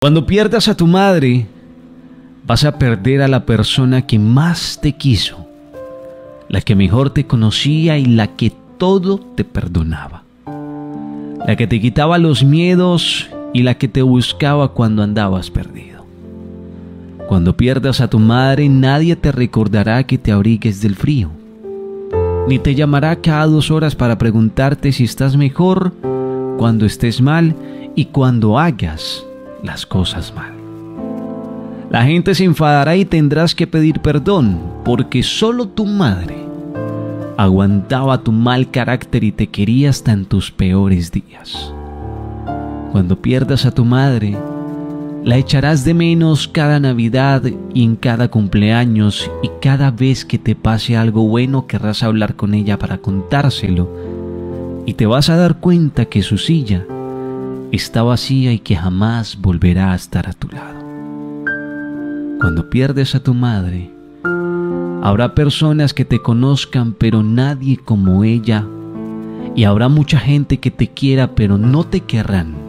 Cuando pierdas a tu madre, vas a perder a la persona que más te quiso, la que mejor te conocía y la que todo te perdonaba, la que te quitaba los miedos y la que te buscaba cuando andabas perdido. Cuando pierdas a tu madre, nadie te recordará que te abrigues del frío, ni te llamará cada dos horas para preguntarte si estás mejor cuando estés mal y cuando hagas las cosas mal. La gente se enfadará y tendrás que pedir perdón porque solo tu madre aguantaba tu mal carácter y te quería hasta en tus peores días. Cuando pierdas a tu madre, la echarás de menos cada Navidad y en cada cumpleaños y cada vez que te pase algo bueno querrás hablar con ella para contárselo y te vas a dar cuenta que su silla está vacía y que jamás volverá a estar a tu lado. Cuando pierdes a tu madre, habrá personas que te conozcan pero nadie como ella y habrá mucha gente que te quiera pero no te querrán